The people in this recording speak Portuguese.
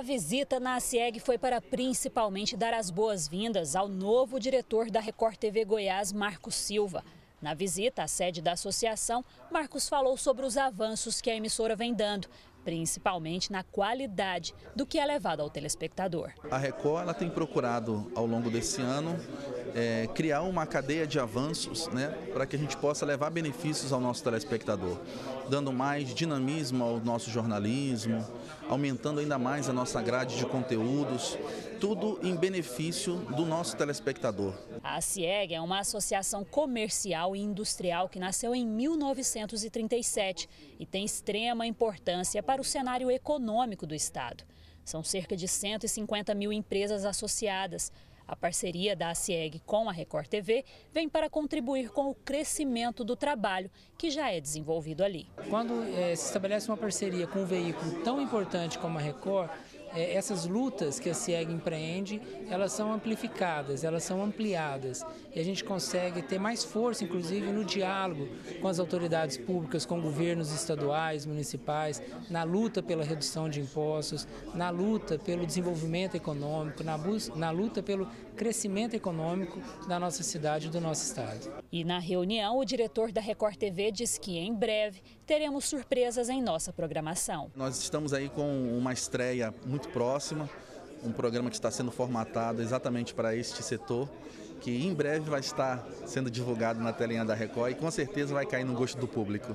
A visita na ACIEG foi para principalmente dar as boas-vindas ao novo diretor da Record TV Goiás, Marcos Silva. Na visita à sede da associação, Marcos falou sobre os avanços que a emissora vem dando, principalmente na qualidade do que é levado ao telespectador. A Record tem procurado, ao longo desse ano, é, criar uma cadeia de avanços né, para que a gente possa levar benefícios ao nosso telespectador, dando mais dinamismo ao nosso jornalismo, aumentando ainda mais a nossa grade de conteúdos, tudo em benefício do nosso telespectador. A CIEG é uma associação comercial e industrial que nasceu em 1937 e tem extrema importância para o cenário econômico do Estado. São cerca de 150 mil empresas associadas. A parceria da ACIEG com a Record TV vem para contribuir com o crescimento do trabalho que já é desenvolvido ali. Quando é, se estabelece uma parceria com um veículo tão importante como a Record, é, essas lutas que a CIEG empreende, elas são amplificadas, elas são ampliadas e a gente consegue ter mais força, inclusive, no diálogo com as autoridades públicas, com governos estaduais, municipais, na luta pela redução de impostos, na luta pelo desenvolvimento econômico, na, na luta pelo crescimento econômico da nossa cidade e do nosso estado. E na reunião, o diretor da Record TV diz que em breve teremos surpresas em nossa programação. Nós estamos aí com uma estreia muito muito próxima, um programa que está sendo formatado exatamente para este setor, que em breve vai estar sendo divulgado na telinha da Record e com certeza vai cair no gosto do público.